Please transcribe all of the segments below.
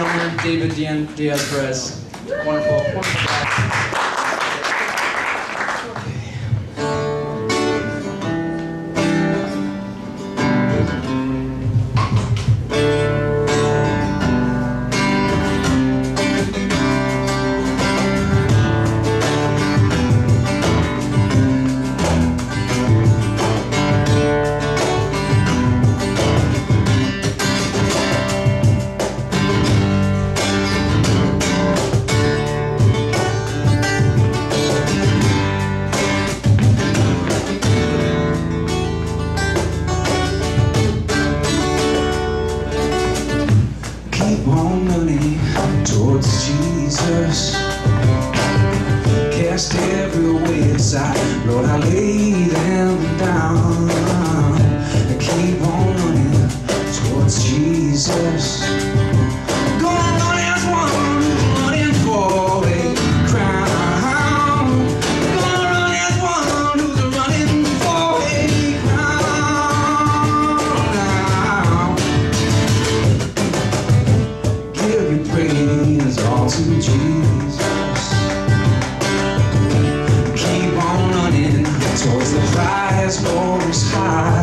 drummer David Diez Perez. Wonderful. Wonderful. Cast every weight aside Lord, I lay them down. I keep on running towards Jesus. has always high.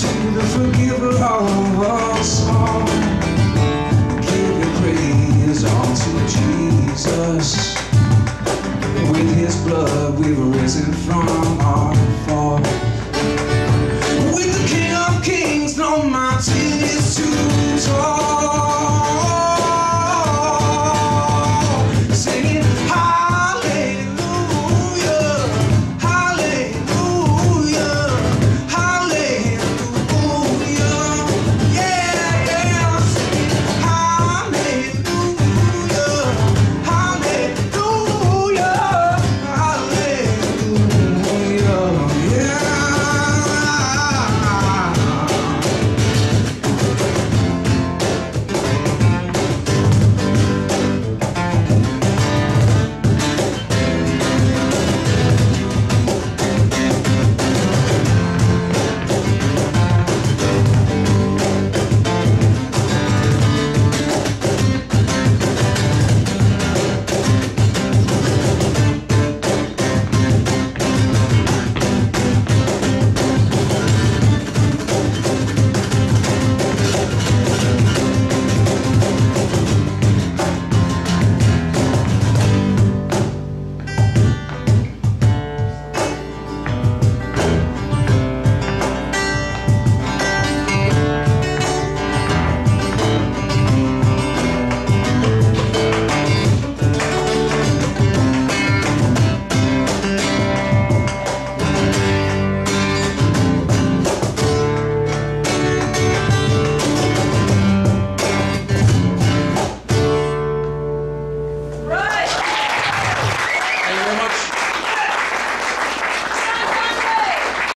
to the forgiver of all. Give your praise Jesus.